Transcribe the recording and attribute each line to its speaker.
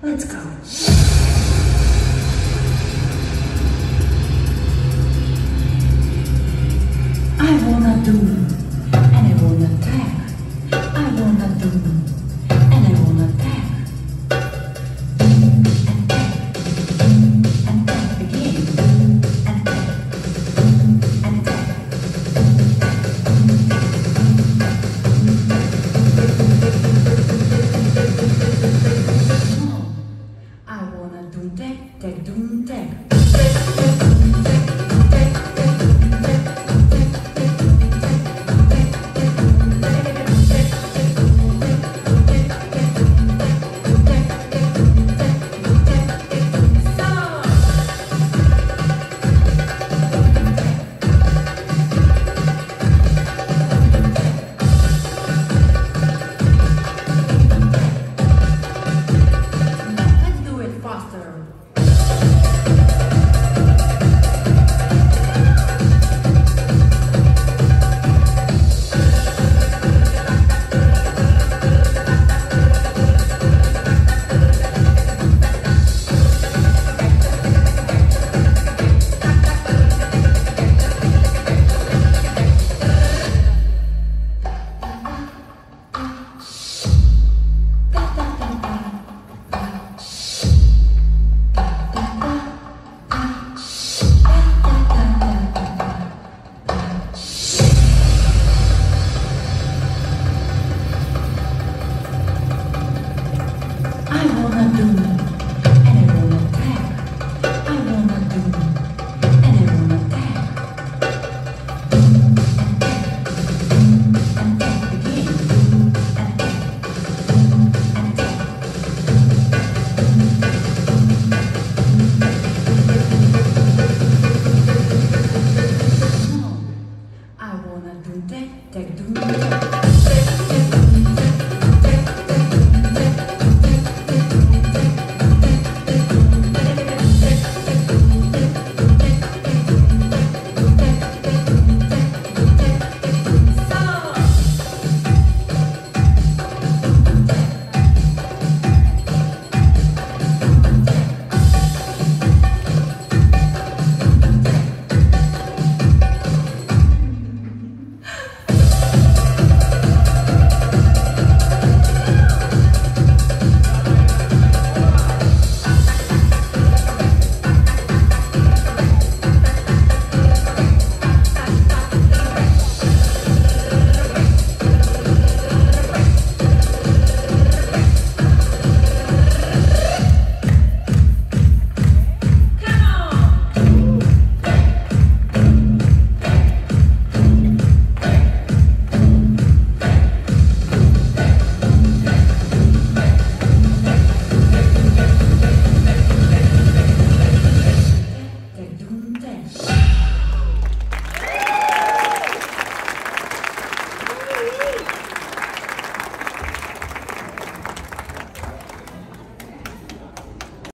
Speaker 1: Let's go. I wanna do, nè